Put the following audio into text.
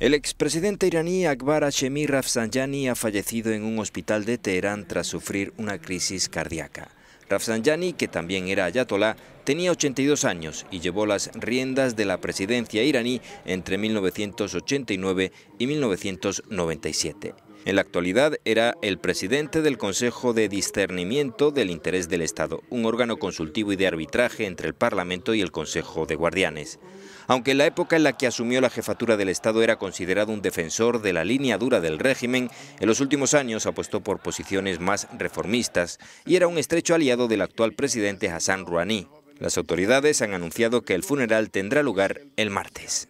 El expresidente iraní Akbar Hashemi Rafsanjani ha fallecido en un hospital de Teherán tras sufrir una crisis cardíaca. Rafsanjani, que también era ayatolá, tenía 82 años y llevó las riendas de la presidencia iraní entre 1989 y 1997. En la actualidad era el presidente del Consejo de Discernimiento del Interés del Estado, un órgano consultivo y de arbitraje entre el Parlamento y el Consejo de Guardianes. Aunque en la época en la que asumió la jefatura del Estado era considerado un defensor de la línea dura del régimen, en los últimos años apostó por posiciones más reformistas y era un estrecho aliado del actual presidente Hassan Rouhani. Las autoridades han anunciado que el funeral tendrá lugar el martes.